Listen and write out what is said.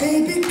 baby